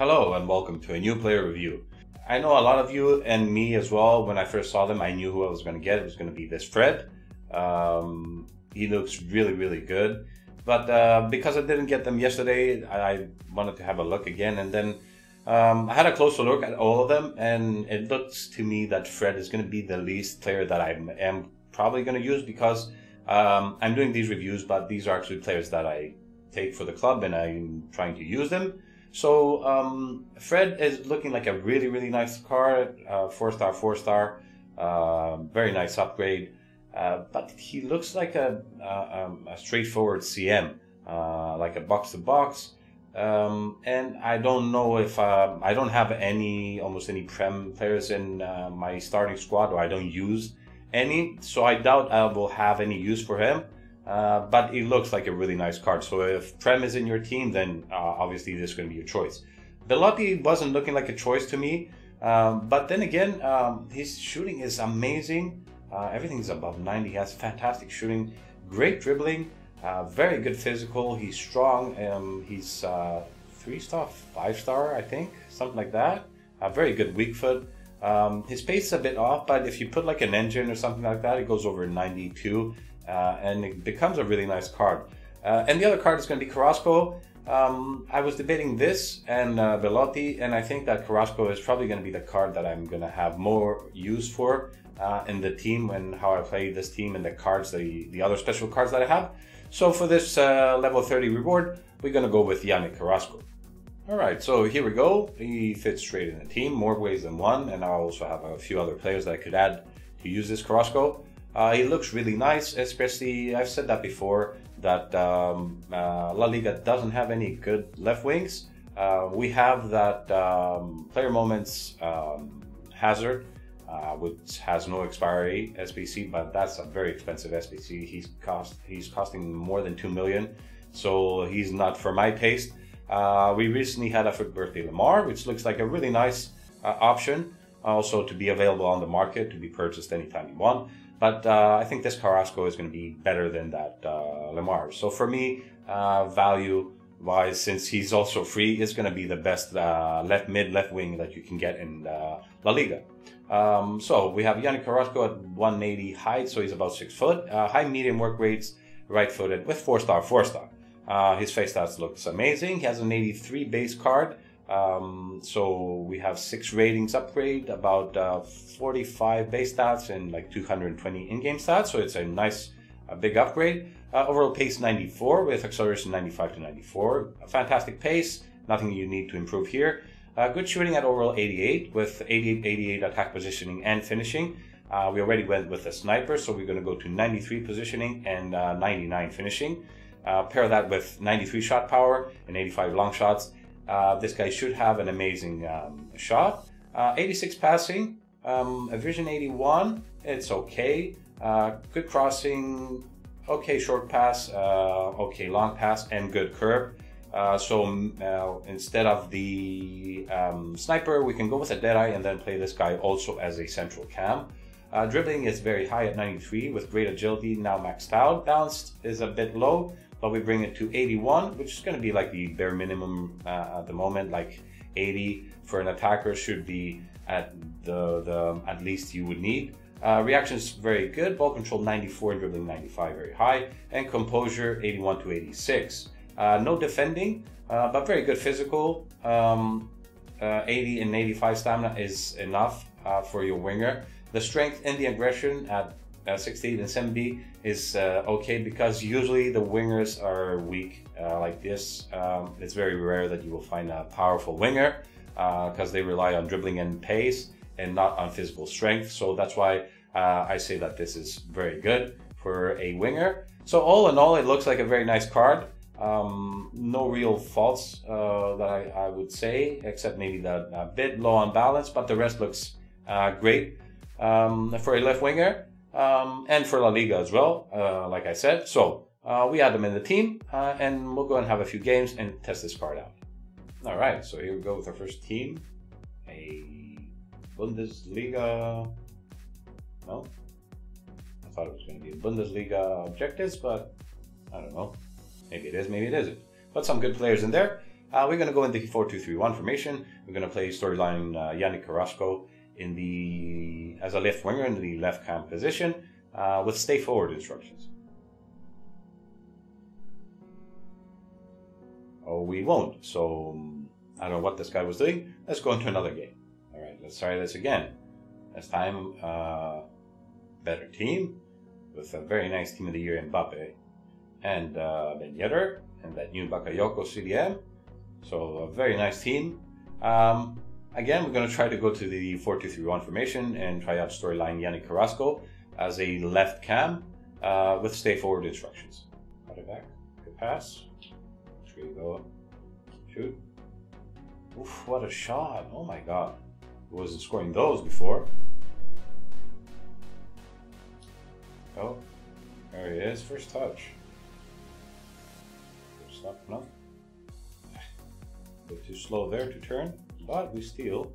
Hello and welcome to a new player review. I know a lot of you and me as well, when I first saw them, I knew who I was going to get. It was going to be this Fred. Um, he looks really, really good. But uh, because I didn't get them yesterday, I wanted to have a look again. And then um, I had a closer look at all of them, and it looks to me that Fred is going to be the least player that I am probably going to use because um, I'm doing these reviews, but these are actually players that I take for the club and I'm trying to use them. So um, Fred is looking like a really, really nice car, uh, four star, four star, uh, very nice upgrade. Uh, but he looks like a, a, um, a straightforward CM, uh, like a box to box. Um, and I don't know if uh, I don't have any, almost any Prem players in uh, my starting squad, or I don't use any. So I doubt I will have any use for him. Uh, but it looks like a really nice card. So if Prem is in your team, then uh, obviously this is going to be your choice. Belotti wasn't looking like a choice to me, um, but then again, um, his shooting is amazing. Uh, everything is above 90. He has fantastic shooting, great dribbling, uh, very good physical. He's strong. Um, he's uh, three star, five star, I think, something like that. A very good weak foot. Um, his pace is a bit off, but if you put like an engine or something like that, it goes over 92 uh, and it becomes a really nice card. Uh, and the other card is going to be Carrasco. Um, I was debating this and uh, and I think that Carrasco is probably going to be the card that I'm going to have more use for uh, in the team and how I play this team and the cards, the, the other special cards that I have. So for this uh, level 30 reward, we're going to go with Yannick Carrasco. All right, so here we go. He fits straight in the team, more ways than one, and I also have a few other players that I could add to use this Carrasco. Uh, he looks really nice, especially, I've said that before, that um, uh, La Liga doesn't have any good left wings. Uh, we have that um, player moments um, hazard, uh, which has no expiry SBC, but that's a very expensive SBC. He's cost he's costing more than two million, so he's not for my taste. Uh, we recently had a birthday Lemar, which looks like a really nice uh, option, also to be available on the market to be purchased anytime you want. But uh, I think this Carrasco is going to be better than that uh, Lemar. So for me, uh, value wise, since he's also free, is going to be the best uh, left mid, left wing that you can get in uh, La Liga. Um, so we have Yannick Carrasco at 180 height, so he's about six foot. Uh, high medium work rates, right footed with four star, four star. His face stats looks amazing. He has an 83 base card. Um, so we have six ratings upgrade, about uh, 45 base stats and like 220 in-game stats. So it's a nice, a big upgrade. Uh, overall pace 94 with acceleration 95 to 94. A fantastic pace. Nothing you need to improve here. Uh, good shooting at overall 88 with 88, 88 attack positioning and finishing. Uh, we already went with a sniper, so we're going to go to 93 positioning and uh, 99 finishing. Uh, pair that with 93 shot power and 85 long shots uh, this guy should have an amazing um, shot. Uh, 86 passing, um, a vision 81, it's okay. Uh, good crossing, okay short pass, uh, okay long pass, and good curve. Uh, so instead of the um, sniper, we can go with a Deadeye and then play this guy also as a central cam. dribbling is very high at 93 with great agility, now maxed out. Balanced is a bit low, but we bring it to 81, which is going to be like the bare minimum uh, at the moment. Like 80 for an attacker should be at the, the at least you would need. Uh, reaction is very good. Ball control 94 and dribbling 95 very high, and composure 81 to 86. Uh, no defending, uh, but very good physical. Um, uh, 80 and 85 stamina is enough uh, for your winger. The strength and the aggression at uh, 68 and 70 is uh, okay because usually the wingers are weak uh, like this. Um, it's very rare that you will find a powerful winger because uh, they rely on dribbling and pace and not on physical strength. So that's why uh, I say that this is very good for a winger. So all in all, it looks like a very nice card. Um, no real faults that I, I, would say, except maybe that a bit low on balance, but the rest looks great. Um, for a left winger, um, and for La Liga as well, uh, like I said. So uh, we add them in the team, uh, and we'll go and have a few games and test this card out. All right, so here we go with our first team. A Bundesliga. No, I thought it was going to be a Bundesliga objectives, but I don't know. Maybe it is, maybe it isn't. But some good players in there. Uh, we're going to go into 4-2-3-1 formation. We're going to play storyline uh, Yannick Carrasco in the as a left winger in the left cam position uh, with stay forward instructions. Oh, we won't. So I don't know what this guy was doing. Let's go into another game. All right, let's try this again. This time, uh, better team with a very nice team of the year Mbappe and uh, Ben Yedder and that new Bakayoko CDM. So a very nice team. Um, again, we're going to try to go to the 4-2-3-1 formation and try out storyline Yannick Carrasco as a left cam uh, with stay forward instructions. Cut it back. Good pass. Here you go. Shoot. Oof, what a shot. Oh my god. Wasn't scoring those before. Oh, there he is. First touch. Stop enough. A bit too slow there to turn, but we still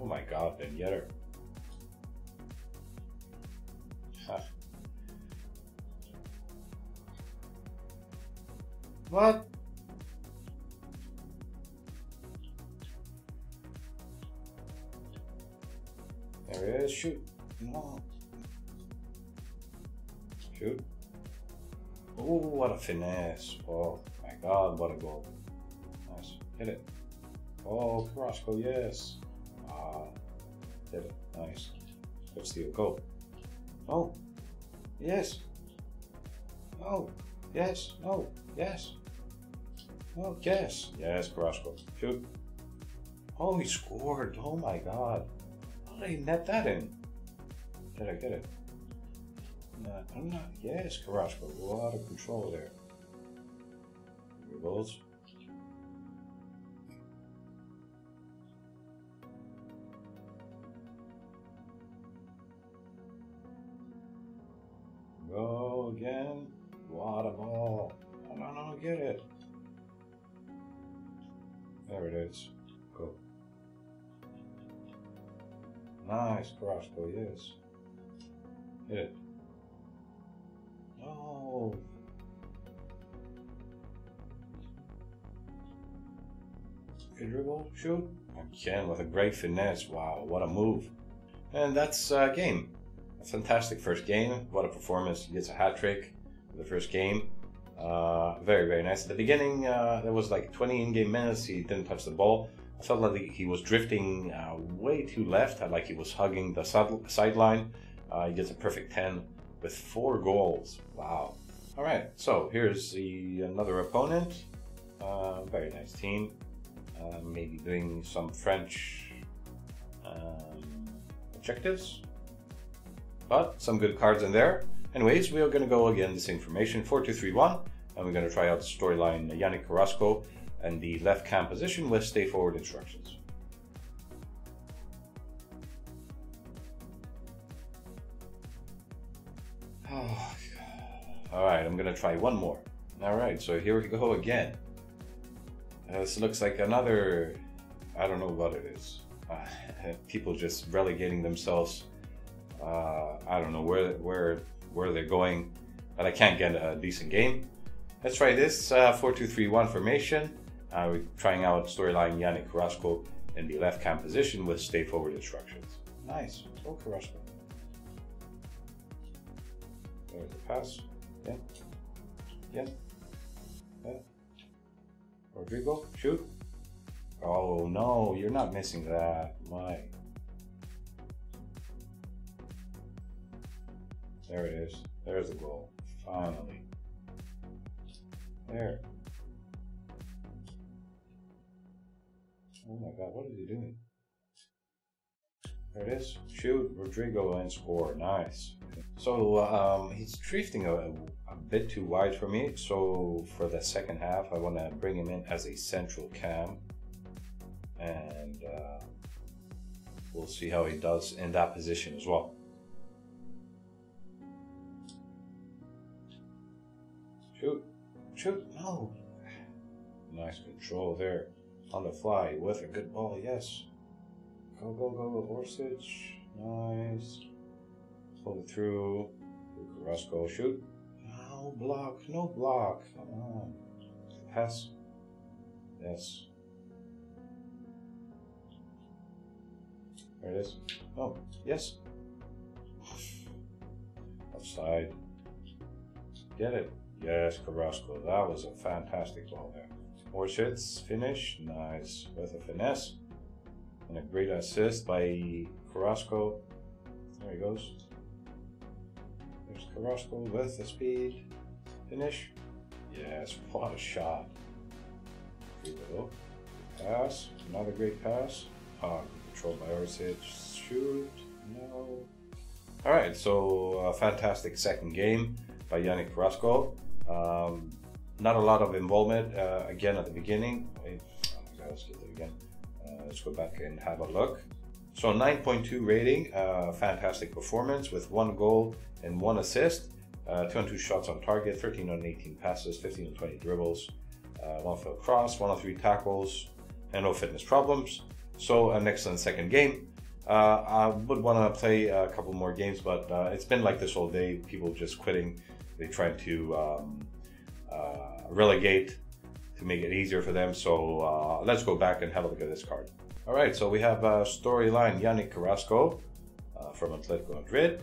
Oh my god, Ben Yedder. What? There it is. Shoot. Shoot. Oh, what a finesse. Oh god, what a goal. Nice. Hit it. Oh, Carrasco, yes. Ah, hit it. Nice. Good steal. Go. Oh, yes. Oh, yes. Oh, yes. Oh, yes. Yes, Carrasco. Shoot. Oh, he scored. Oh my god. How did he net that in? Did I get it? No, I'm not. Yes, Carrasco. A lot of control there. Go again. What ball. I don't know, get it. There it is. Go. Nice crossbow, yes. Hit it. No. Good dribble, shoot. Again with a great finesse. Wow, what a move. And that's uh, game. A fantastic first game. What a performance. He gets a hat trick for the first game. Uh, very, very nice. At the beginning, uh, there was like 20 in-game minutes. He didn't touch the ball. I felt like he was drifting uh, way too left, like he was hugging the sideline. Uh, he gets a perfect 10 with four goals. Wow. All right, so here's the another opponent. Uh, very nice team. Uh, maybe doing some French um, objectives, but some good cards in there. Anyways, we are going to go again this information 4231, and we're going to try out the storyline Yannick Carrasco and the left cam position with stay forward instructions. Oh, all right, I'm gonna try one more. All right, so here we go again. This looks like another, I don't know what it is. Uh, people just relegating themselves. Uh, I don't know where where where they're going, but I can't get a decent game. Let's try this uh, 4-2-3-1 formation. Uh, we're trying out storyline Yannick Carrasco in the left cam position with stay forward instructions. Nice. Go Carrasco. There's the pass. Yeah. Yeah. Yeah. Rodrigo, shoot. Oh no, you're not missing that. My. There it is. There's the goal. Finally. There. Oh my god, what is he doing? There it is. Shoot, Rodrigo and score. Nice. So um, he's drifting a, a, bit too wide for me. So for the second half, I want to bring him in as a central cam. And uh, we'll see how he does in that position as well. Shoot. Shoot. No. Nice control there on the fly with a good ball, yes. Go, go, go, go, Orsic. Nice. Pull it through. Carrasco, shoot. No block, no block. Come on. Pass. Yes. There it is. Oh, yes. Outside. Get it. Yes, Carrasco. That was a fantastic ball there. Orsic finish. Nice. With a finesse. And a great assist by Carrasco. There he goes. Carrasco with the speed. Finish. Yes, what a shot. Here we go. Pass. Another great pass. Ah, controlled by Orsic. Shoot. No. Alright, so a fantastic second game by Yannick Carrasco. Um, not a lot of involvement uh, again at the beginning. Wait, let's get it again. Uh, let's go back and have a look. So 9.2 rating, uh, fantastic performance with one goal and one assist. Uh, 2 on 2 shots on target, 13 on 18 passes, 15 on 20 dribbles, uh, one field cross, one on three tackles, and no fitness problems. So an excellent second game. Uh, I would want to play a couple more games, but uh, it's been like this all day. People just quitting. They trying to um, uh, relegate to make it easier for them. So let's go back and have a look at this card. All right, so we have a storyline Yannick Carrasco uh, from Atletico Madrid.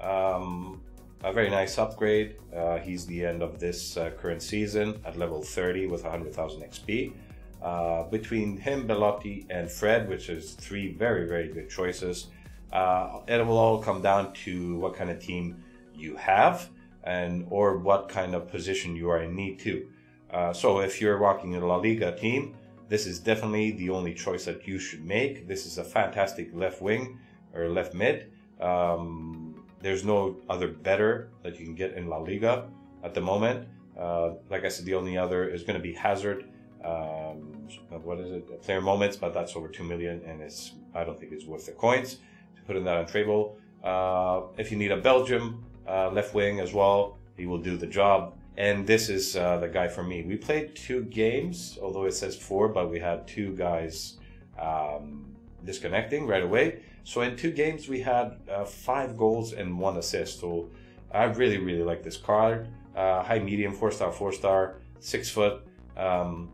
Um, a very nice upgrade. Uh, he's the end of this uh, current season at level 30 with 100,000 XP. Uh, between him, Belotti, and Fred, which is three very, very good choices, uh, it will all come down to what kind of team you have and or what kind of position you are in need to. Uh, so if you're walking in a La Liga team, this is definitely the only choice that you should make. This is a fantastic left wing or left mid. Um, there's no other better that you can get in La Liga at the moment. Uh, like I said, the only other is going to be Hazard. Um, what is it? Player moments, but that's over two million, and it's I don't think it's worth the coins to put in that untradeable. Uh, if you need a Belgium uh, left wing as well. He will do the job. And this is uh, the guy for me. We played two games, although it says four, but we had two guys um, disconnecting right away. So in two games, we had uh, five goals and one assist. So I really, really like this card. Uh, high, medium, four star, four star, six foot. Um,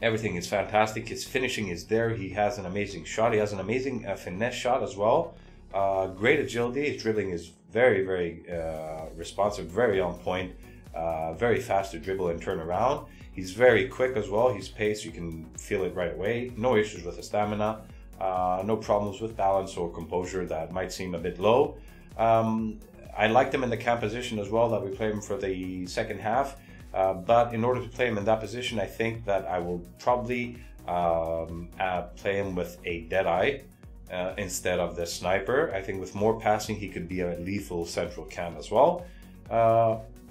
everything is fantastic. His finishing is there. He has an amazing shot. He has an amazing uh, finesse shot as well. Uh, great agility. His dribbling is very, very uh, responsive, very on point, uh, very fast to dribble and turn around. He's very quick as well. He's pace, you can feel it right away. No issues with the stamina, uh, no problems with balance or composure that might seem a bit low. Um, I liked him in the cam position as well, that we played him for the second half. Uh, but in order to play him in that position, I think that I will probably um, uh, play him with a dead eye uh, instead of the sniper. I think with more passing, he could be a lethal central cam as well.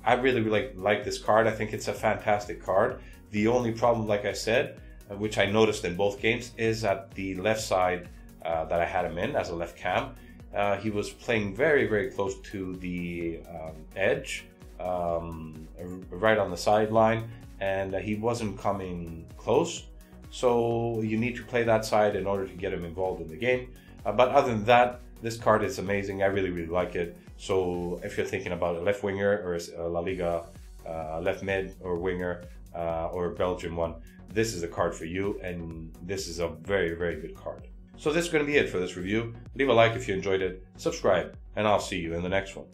I really, really like this card. I think it's a fantastic card. The only problem, like I said, uh, which I noticed in both games, is at the left side uh, that I had him in as a left cam. Uh, he was playing very, very close to the um, edge, um, right on the sideline, and uh, he wasn't coming close. So you need to play that side in order to get him involved in the game. Uh, but other than that, this card is amazing. I really, really like it. So if you're thinking about a left winger or a La Liga uh, left mid or winger uh, or a Belgian one, this is a card for you. And this is a very, very good card. So this is going to be it for this review. Leave a like if you enjoyed it, subscribe, and I'll see you in the next one.